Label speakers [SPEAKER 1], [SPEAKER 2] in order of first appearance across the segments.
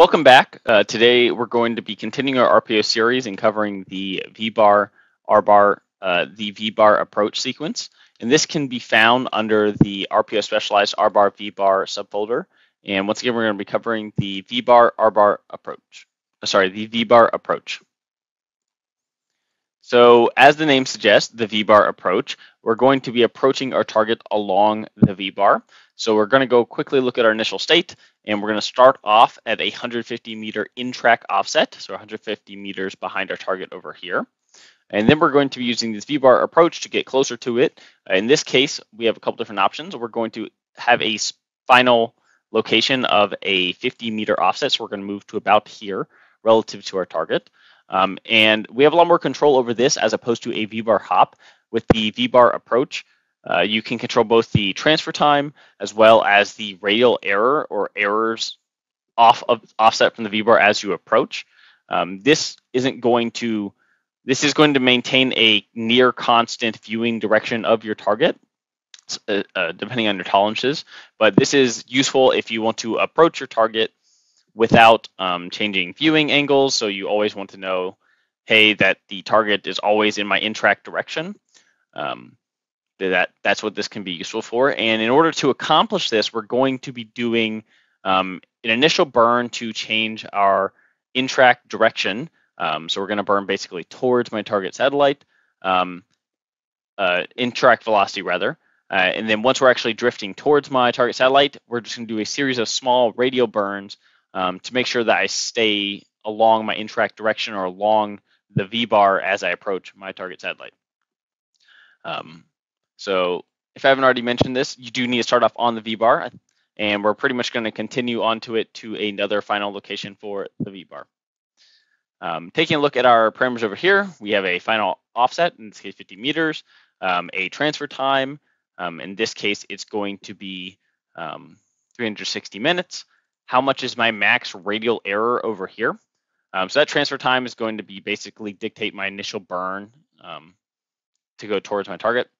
[SPEAKER 1] Welcome back. Uh, today we're going to be continuing our RPO series and covering the V-bar, R-bar, uh, the V-bar approach sequence. And this can be found under the RPO specialized R-bar, V-bar subfolder. And once again, we're going to be covering the V-bar, R-bar approach. Uh, sorry, the V-bar approach. So as the name suggests, the V-bar approach, we're going to be approaching our target along the V-bar. So we're going to go quickly look at our initial state, and we're going to start off at a 150 meter in-track offset, so 150 meters behind our target over here. And then we're going to be using this V-bar approach to get closer to it. In this case, we have a couple different options. We're going to have a final location of a 50 meter offset, so we're going to move to about here relative to our target. Um, and we have a lot more control over this as opposed to a V-bar hop. With the V-bar approach, uh, you can control both the transfer time as well as the radial error or errors off of offset from the V-bar as you approach. Um, this isn't going to this is going to maintain a near constant viewing direction of your target, uh, uh, depending on your tolerances. But this is useful if you want to approach your target without um, changing viewing angles. So you always want to know, hey, that the target is always in my in-track direction. Um, that that's what this can be useful for. And in order to accomplish this, we're going to be doing um, an initial burn to change our in-track direction. Um, so we're going to burn basically towards my target satellite, um, uh, in-track velocity rather. Uh, and then once we're actually drifting towards my target satellite, we're just going to do a series of small radial burns um, to make sure that I stay along my in-track direction or along the V-bar as I approach my target satellite. Um, so if I haven't already mentioned this, you do need to start off on the V-bar, and we're pretty much going to continue onto it to another final location for the V-bar. Um, taking a look at our parameters over here, we have a final offset, in this case 50 meters, um, a transfer time, um, in this case it's going to be um, 360 minutes. How much is my max radial error over here? Um, so that transfer time is going to be basically dictate my initial burn um, to go towards my target.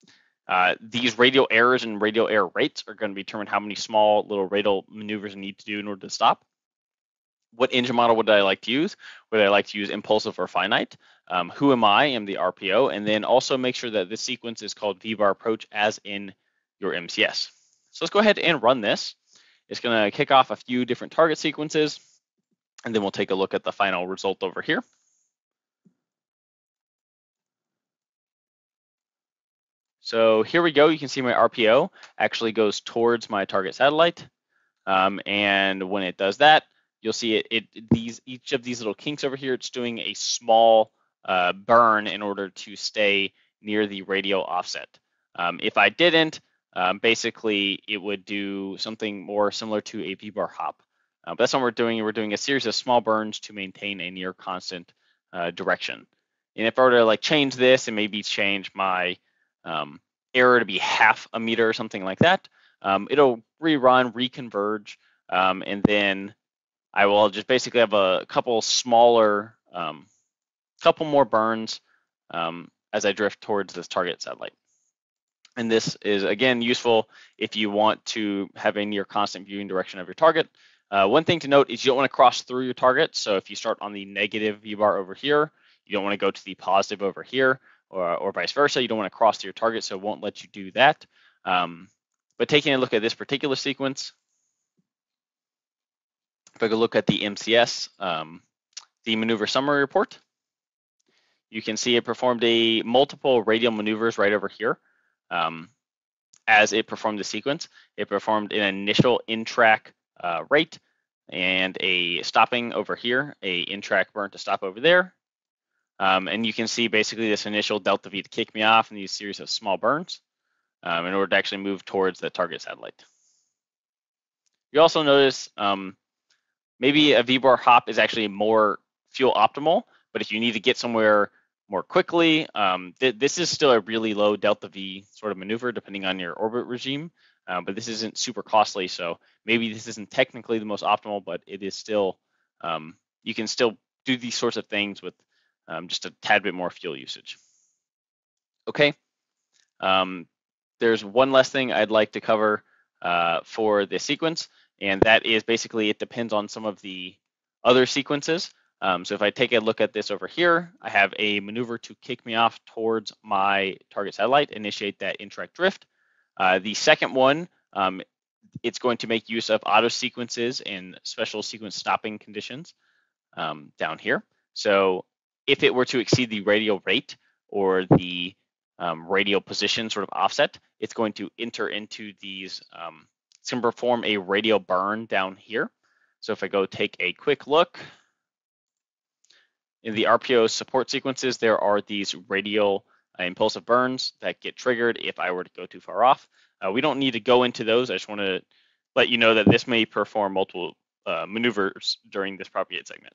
[SPEAKER 1] Uh, these radial errors and radial error rates are going to determine how many small little radial maneuvers I need to do in order to stop. What engine model would I like to use? Would I like to use impulsive or finite? Um, who am I? I'm the RPO. And then also make sure that this sequence is called VBAR approach as in your MCS. So let's go ahead and run this. It's going to kick off a few different target sequences, and then we'll take a look at the final result over here. So here we go. You can see my RPO actually goes towards my target satellite. Um, and when it does that, you'll see it, it, these each of these little kinks over here, it's doing a small uh, burn in order to stay near the radial offset. Um, if I didn't, um, basically it would do something more similar to a V-bar hop. Uh, but that's what we're doing. We're doing a series of small burns to maintain a near constant uh, direction. And if I were to like change this and maybe change my um, error to be half a meter or something like that. Um, it'll rerun, reconverge, um, and then I will just basically have a couple smaller, um, couple more burns um, as I drift towards this target satellite. And this is again useful if you want to have a near constant viewing direction of your target. Uh, one thing to note is you don't want to cross through your target. So if you start on the negative V bar over here, you don't want to go to the positive over here or, or vice versa. You don't want to cross to your target, so it won't let you do that. Um, but taking a look at this particular sequence, if I could look at the MCS, um, the maneuver summary report, you can see it performed a multiple radial maneuvers right over here. Um, as it performed the sequence, it performed an initial in-track uh, rate and a stopping over here, a in-track burn to stop over there, um, and you can see basically this initial delta V to kick me off and these series of small burns um, in order to actually move towards the target satellite. You also notice um, maybe a V-bar hop is actually more fuel optimal, but if you need to get somewhere more quickly, um, th this is still a really low delta V sort of maneuver depending on your orbit regime, uh, but this isn't super costly, so maybe this isn't technically the most optimal, but it is still, um, you can still do these sorts of things with um, just a tad bit more fuel usage. Okay, um, there's one less thing I'd like to cover uh, for this sequence, and that is basically it depends on some of the other sequences. Um, so if I take a look at this over here, I have a maneuver to kick me off towards my target satellite, initiate that in-track drift. Uh, the second one, um, it's going to make use of auto sequences and special sequence stopping conditions um, down here. So if it were to exceed the radial rate or the um, radial position sort of offset, it's going to enter into these, um, it's going to perform a radial burn down here. So if I go take a quick look, in the RPO support sequences, there are these radial uh, impulsive burns that get triggered if I were to go too far off. Uh, we don't need to go into those. I just want to let you know that this may perform multiple uh, maneuvers during this propagate segment.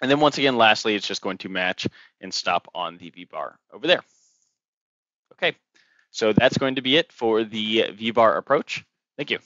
[SPEAKER 1] And then once again, lastly, it's just going to match and stop on the V-bar over there. Okay, so that's going to be it for the V-bar approach. Thank you.